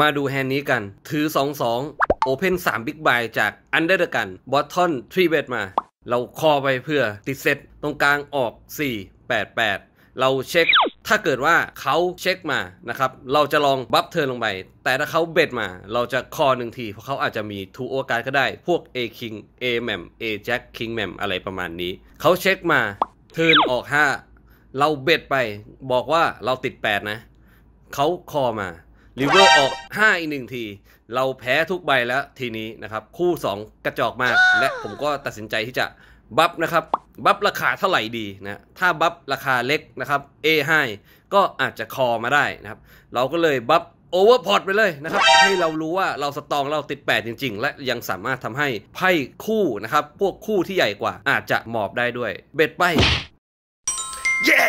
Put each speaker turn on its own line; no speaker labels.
มาดู hand นี้กัน ถือ 2 2 Open 3 Big Blind จาก Under the Gun Button 3 Bet มา เรา call ไปเพื่อติดเซตตรงกลางออก 4 8 8 เราเช็ค ถ้าเกิดว่าเขาเช็คมานะครับ เราจะลอง bluff turn ลงไป แต่ถ้าเขา bet มา เราจะ call หนึ่งที เพราะเขาอาจจะมี two overcard ก็ได้ พวก A King A แมม A Jack King แมมอะไรประมาณนี้ เขาเช็คมา turn ออก 5 เรา bet ไป บอกว่าเราติด 8 นะ เขา call มา river ออก 5 อีกหนึ่งที เราแพ้ทุกใบแล้วทีนี้นะครับ คู่ 2 กระจอกมาก และผมก็ตัดสินใจที่จะบัฟนะครับ บัฟราคาเท่าไหร่ดีนะถ้าบัฟราคาเล็กนะครับ A ให้ก็อาจจะคอมาได้นะครับ เราก็เลย bluff overpot ไปเลยนะครับ ให้เรารู้ว่าเรา strong เราติด 8 จริง ๆ และยังสามารถทำให้ไพ่คู่นะครับ พวกคู่ที่ใหญ่กว่าอาจจะหมอบได้ด้วย bet ไป เย้